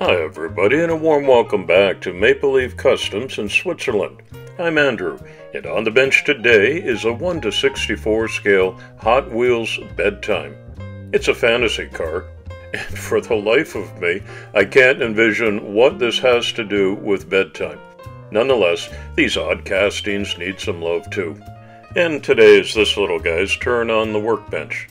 Hi, everybody, and a warm welcome back to Maple Leaf Customs in Switzerland. I'm Andrew, and on the bench today is a 1 to 64 scale Hot Wheels Bedtime. It's a fantasy car, and for the life of me, I can't envision what this has to do with bedtime. Nonetheless, these odd castings need some love too. And today is this little guy's turn on the workbench.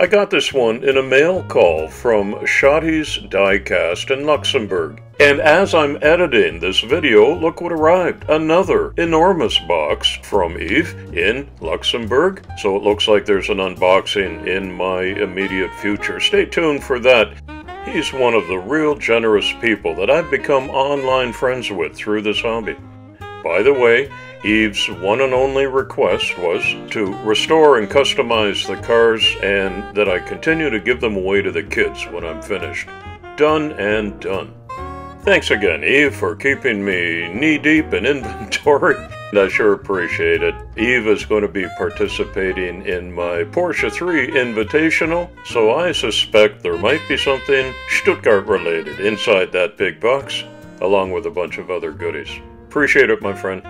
I got this one in a mail call from Schotty's Diecast in Luxembourg. And as I'm editing this video, look what arrived. Another enormous box from Eve in Luxembourg. So it looks like there's an unboxing in my immediate future. Stay tuned for that. He's one of the real generous people that I've become online friends with through this hobby. By the way, Eve's one and only request was to restore and customize the cars and that I continue to give them away to the kids when I'm finished. Done and done. Thanks again, Eve, for keeping me knee deep in inventory. I sure appreciate it. Eve is going to be participating in my Porsche 3 Invitational, so I suspect there might be something Stuttgart related inside that big box, along with a bunch of other goodies. Appreciate it, my friend.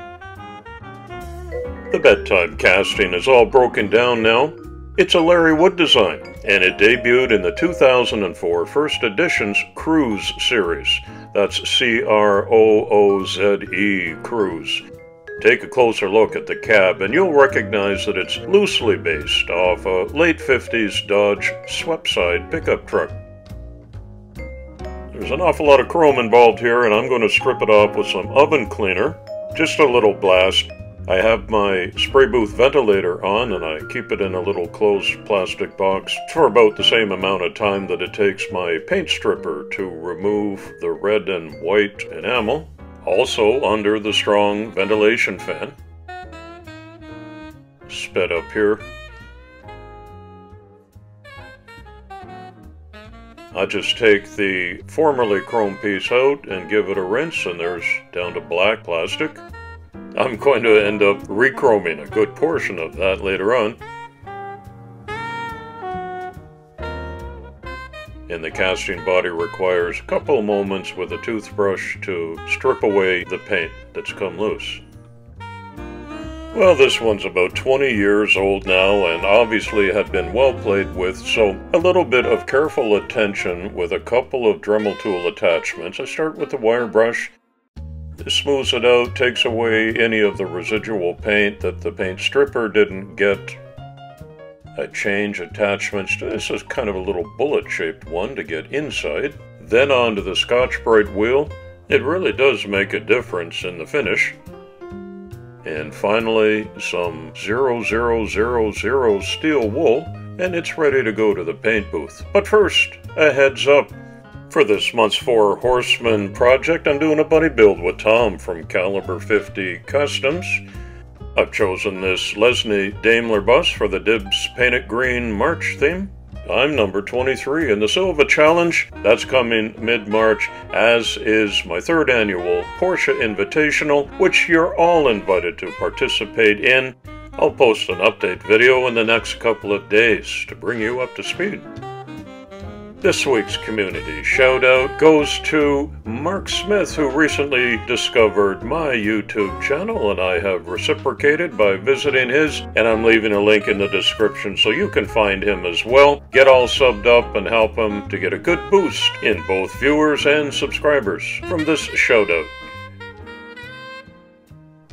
The bedtime casting is all broken down now. It's a Larry Wood design, and it debuted in the 2004 First Editions Crooze series. That's C R O O Z E, Crooze. Take a closer look at the cab, and you'll recognize that it's loosely based off a late 50s Dodge Sweptside pickup truck. There's an awful lot of chrome involved here, and I'm going to strip it off with some oven cleaner. Just a little blast. I have my spray booth ventilator on and I keep it in a little closed plastic box for about the same amount of time that it takes my paint stripper to remove the red and white enamel, also under the strong ventilation fan. Sped up here. I just take the formerly chrome piece out and give it a rinse and there's down to black plastic. I'm going to end up rechroming a good portion of that later on. And the casting body requires a couple moments with a toothbrush to strip away the paint that's come loose. Well, this one's about 20 years old now and obviously had been well played with, so a little bit of careful attention with a couple of Dremel tool attachments. I start with the wire brush smooths it out, takes away any of the residual paint that the paint stripper didn't get. I change attachments. This is kind of a little bullet-shaped one to get inside. Then onto the Scotch-Brite wheel. It really does make a difference in the finish. And finally, some 0000 steel wool, and it's ready to go to the paint booth. But first, a heads up. For this month's Four Horsemen project, I'm doing a buddy build with Tom from Calibre 50 Customs. I've chosen this Lesney Daimler bus for the Dibs Paint It Green March theme. I'm number 23 in the Silva Challenge. That's coming mid-March, as is my third annual Porsche Invitational, which you're all invited to participate in. I'll post an update video in the next couple of days to bring you up to speed. This week's community shout out goes to Mark Smith, who recently discovered my YouTube channel, and I have reciprocated by visiting his. And I'm leaving a link in the description so you can find him as well. Get all subbed up and help him to get a good boost in both viewers and subscribers from this shout out.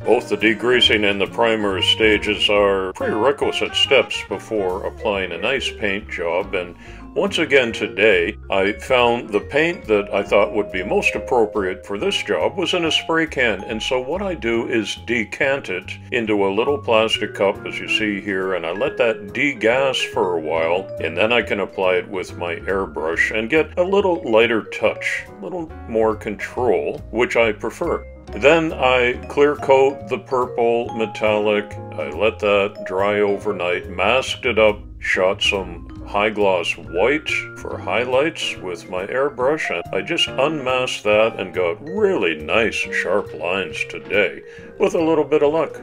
Both the degreasing and the primer stages are prerequisite steps before applying a nice paint job, and once again today, I found the paint that I thought would be most appropriate for this job was in a spray can. And so what I do is decant it into a little plastic cup, as you see here, and I let that degas for a while, and then I can apply it with my airbrush and get a little lighter touch, a little more control, which I prefer. Then I clear coat the purple metallic. I let that dry overnight, masked it up, shot some high gloss white for highlights with my airbrush and I just unmasked that and got really nice sharp lines today with a little bit of luck.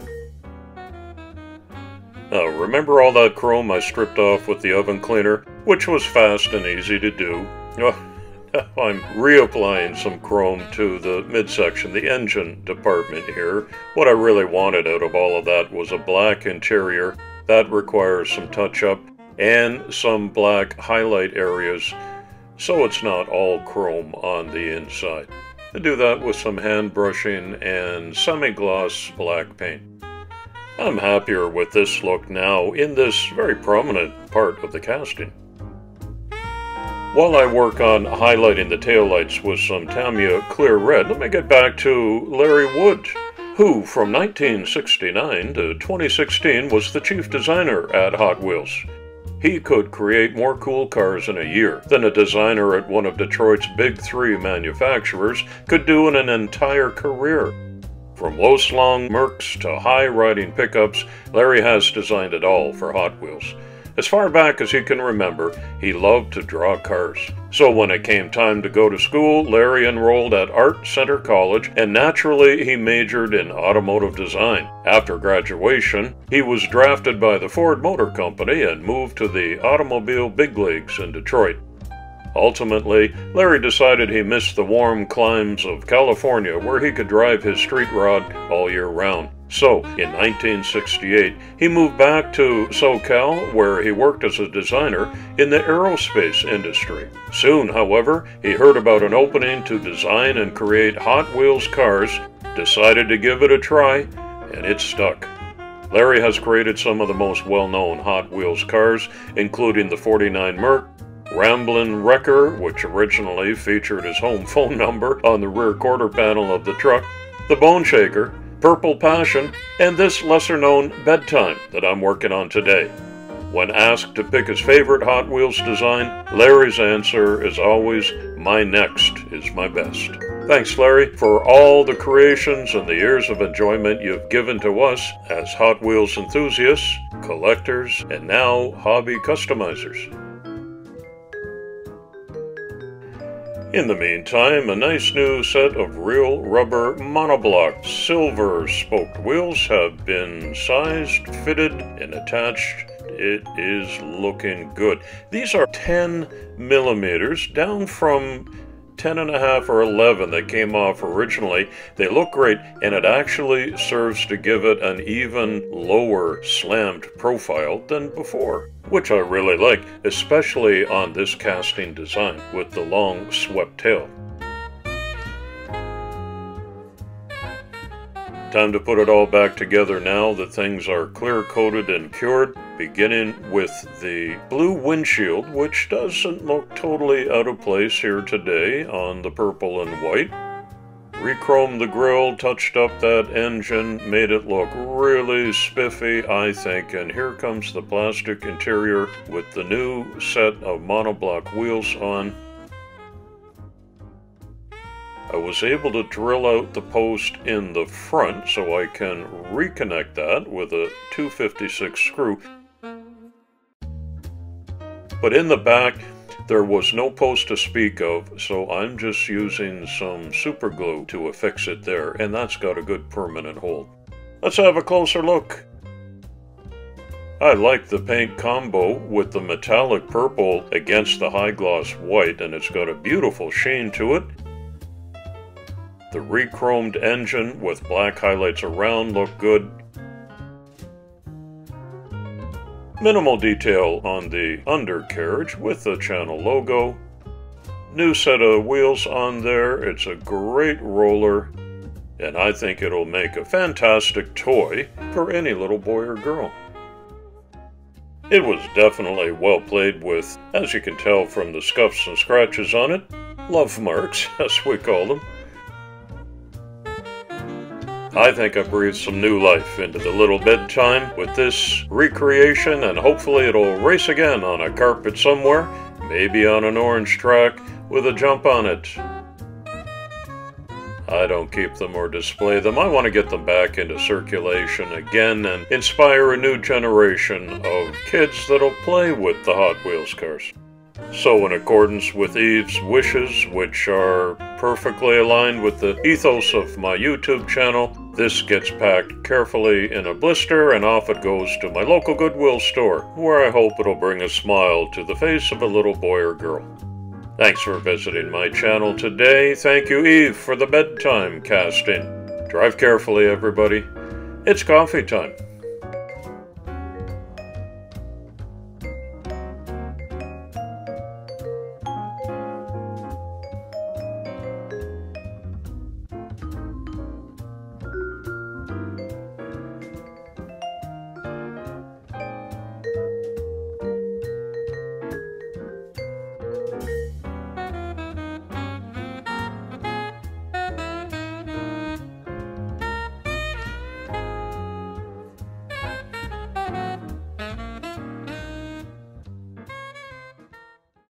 Now remember all that chrome I stripped off with the oven cleaner, which was fast and easy to do? I'm reapplying some chrome to the midsection, the engine department here. What I really wanted out of all of that was a black interior. That requires some touch up and some black highlight areas so it's not all chrome on the inside. I do that with some hand brushing and semi-gloss black paint. I'm happier with this look now in this very prominent part of the casting. While I work on highlighting the taillights with some Tamiya Clear Red, let me get back to Larry Wood, who from 1969 to 2016 was the chief designer at Hot Wheels. He could create more cool cars in a year than a designer at one of Detroit's big three manufacturers could do in an entire career. From low slung Mercs to high riding pickups, Larry has designed it all for Hot Wheels. As far back as he can remember, he loved to draw cars. So when it came time to go to school, Larry enrolled at Art Center College and naturally he majored in automotive design. After graduation, he was drafted by the Ford Motor Company and moved to the automobile big leagues in Detroit. Ultimately, Larry decided he missed the warm climes of California where he could drive his street rod all year round. So, in 1968, he moved back to SoCal, where he worked as a designer in the aerospace industry. Soon, however, he heard about an opening to design and create Hot Wheels cars, decided to give it a try, and it stuck. Larry has created some of the most well known Hot Wheels cars, including the 49 Merc, Ramblin' Wrecker, which originally featured his home phone number on the rear quarter panel of the truck, the Bone Shaker, Purple Passion, and this lesser known Bedtime that I'm working on today. When asked to pick his favorite Hot Wheels design, Larry's answer is always, My next is my best. Thanks, Larry, for all the creations and the years of enjoyment you've given to us as Hot Wheels enthusiasts, collectors, and now hobby customizers. In the meantime, a nice new set of real rubber monoblock silver spoked wheels have been sized, fitted, and attached. It is looking good. These are 10 millimeters down from 10 and a half or 11 that came off originally. They look great and it actually serves to give it an even lower slammed profile than before, which I really like, especially on this casting design with the long swept tail. Time to put it all back together now that things are clear coated and cured, beginning with the blue windshield, which doesn't look totally out of place here today on the purple and white. Rechromed the grille, touched up that engine, made it look really spiffy, I think, and here comes the plastic interior with the new set of monoblock wheels on. I was able to drill out the post in the front so I can reconnect that with a 256 screw. But in the back, there was no post to speak of, so I'm just using some super glue to affix it there, and that's got a good permanent hold. Let's have a closer look. I like the paint combo with the metallic purple against the high gloss white, and it's got a beautiful sheen to it. The rechromed engine with black highlights around look good. Minimal detail on the undercarriage with the channel logo. New set of wheels on there. It's a great roller and I think it'll make a fantastic toy for any little boy or girl. It was definitely well played with, as you can tell from the scuffs and scratches on it, love marks, as we call them. I think I breathed some new life into the little bedtime with this recreation, and hopefully it'll race again on a carpet somewhere, maybe on an orange track with a jump on it. I don't keep them or display them. I want to get them back into circulation again and inspire a new generation of kids that'll play with the Hot Wheels cars. So, in accordance with Eve's wishes, which are perfectly aligned with the ethos of my YouTube channel, this gets packed carefully in a blister and off it goes to my local Goodwill store, where I hope it'll bring a smile to the face of a little boy or girl. Thanks for visiting my channel today. Thank you, Eve, for the bedtime casting. Drive carefully, everybody. It's coffee time.